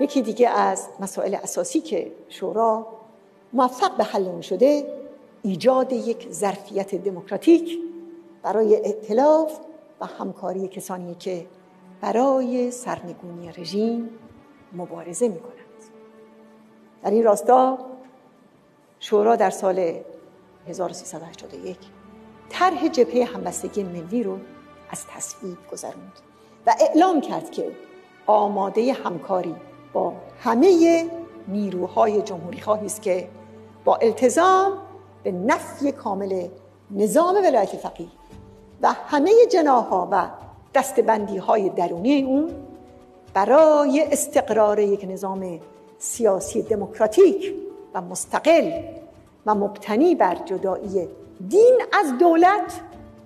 یکی دیگه از مسائل اساسی که شورا موفق به حل شده ایجاد یک ظرفیت دموکراتیک برای اطلاف و همکاری کسانی که برای سرنگونی رژیم مبارزه می کنند. در این راستا شورا در سال 1381 طرح جبهه همبستگی ملی رو از تصویب گذروند و اعلام کرد که آماده همکاری با همه نیروهای جمهوری خواهی است که با التزام به نفی کامل نظام ولایت فقیه و همه جناها و دستبندی های درونی اون برای استقرار یک نظام سیاسی دموکراتیک و مستقل و مبتنی بر جدایی دین از دولت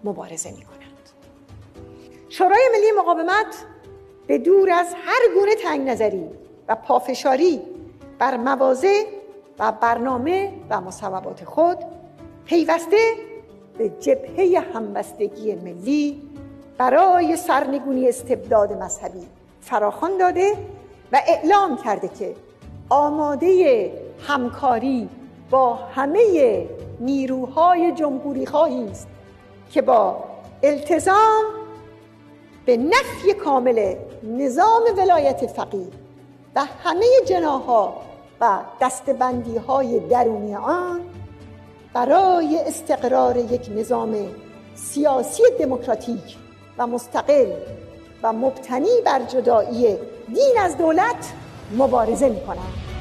مبارزه می کنند شورای ملی مقاومت به دور از هر گونه تنگ نظری و پافشاری بر مواضع و برنامه و مصوبات خود پیوسته به جبهه همبستگی ملی برای سرنگونی استبداد مذهبی فراخوان داده و اعلام کرده که آماده همکاری با همه نیروهای جمهوری خواهی است که با التزام به نفی کامل نظام ولایت فقیه و همه جناها و دستبندی های درونی آن برای استقرار یک نظام سیاسی دموکراتیک و مستقل و مبتنی بر جدایی دین از دولت مبارزه می کنند